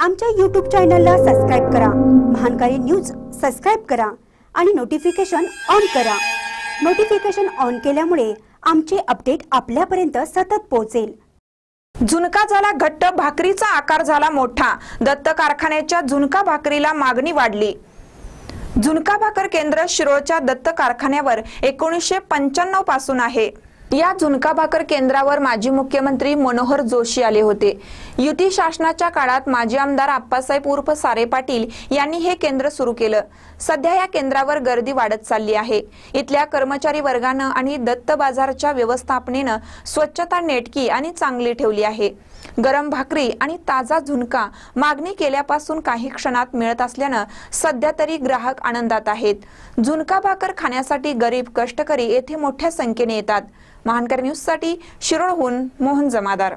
आमच्या यूट्यूब चॅनलला सबस्क्राईब करा. महानकारी न्यूज सबस्क्राईब करा आणि नोटिफिकेशन ऑन करा. नोटिफिकेशन ऑन केल्यामुळे आमचे अपडेट आपल्यापर्यंत सतत पोहोचेल. झुणका झाला घट्ट भाकरीचा आकार झाला मोठा. दत्त कारखान्याच्या झुणका भाकरीला मागणी वाढली. झुणका भाकर केंद्र शिरोळच्या दत्त कारखान्यावर एकोणीसशे पंच्याण्णवपासून आहे. या झुणका भाकर केंद्रावर माजी मुख्यमंत्री मनोहर जोशी आले होते. युती शासनाच्या काळात माजी आमदार आप्पासाहेब उर्फ सारे पाटील यांनी हे केंद्र सुरू केलं. सध्या या केंद्रावर गर्दी वाढत चालली आहे. इथल्या कर्मचारी वर्गानं आणि दत्त बाजारच्या व्यवस्थापनेनं स्वच्छता नेटकी आणि चांगली ठेवली आहे. गरम भाकरी आणि ताजा झुणका मागणी केल्यापासून काही क्षणात मिळत असल्यानं सध्या तरी ग्राहक आनंदात आहेत. झुणका भाकर खाण्यासाठी गरीब कष्टकरी येथे मोठ्या संख्येने येतात. महानकर न्यूजसाठी शिरोळहून मोहन जमादार.